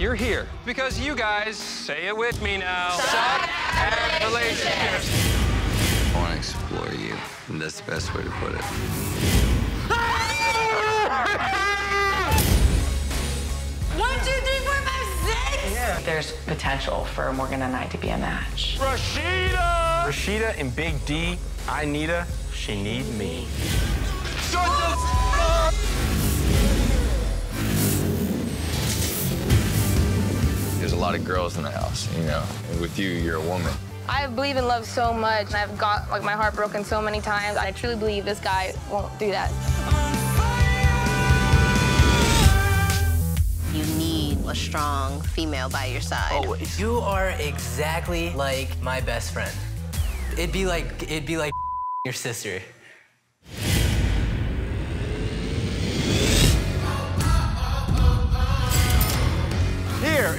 You're here because you guys, say it with me now, suck at relationships. I want to explore you, and that's the best way to put it. One, two, three, four, five, six. There's potential for Morgan and I to be a match. Rashida! Rashida and Big D, I need her, she need me. There's a lot of girls in the house, you know, and with you, you're a woman. I believe in love so much, and I've got like my heart broken so many times. I truly believe this guy won't do that. You need a strong female by your side. Always. You are exactly like my best friend. It'd be like it'd be like your sister.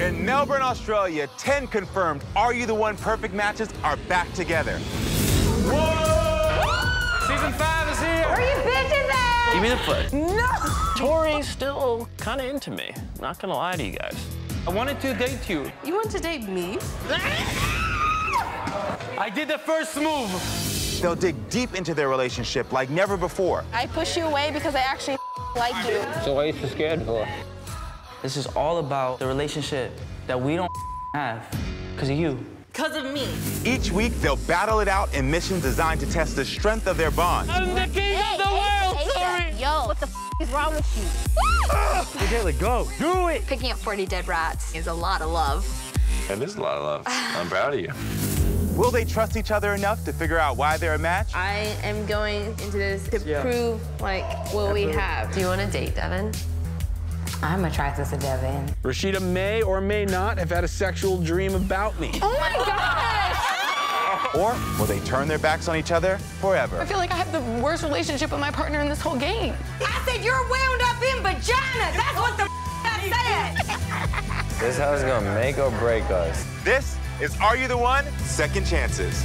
In Melbourne, Australia, 10 confirmed Are You the One perfect matches are back together. Whoa! Season five is here! Where you bitches at? Give me the foot. No! Tori's still kind of into me. Not gonna lie to you guys. I wanted to date you. You want to date me? I did the first move. They'll dig deep into their relationship like never before. I push you away because I actually like you. So what are you so scared for? This is all about the relationship that we don't have because of you. Because of me. Each week, they'll battle it out in missions designed to test the strength of their bond. I'm the king of the world, sorry! Yo, what the f is wrong with you? Ah! Mikala, go. Do it. Picking up 40 dead rats is a lot of love. That is a lot of love. I'm proud of you. Will they trust each other enough to figure out why they're a match? I am going into this to prove like what we have. Do you want to date Devin? I'm attracted to Devin. Rashida may or may not have had a sexual dream about me. Oh my gosh! Or will they turn their backs on each other forever? I feel like I have the worst relationship with my partner in this whole game. I said you're wound up in vagina. That's what the f I said. This house is gonna make or break us. This is Are You the One? Second Chances.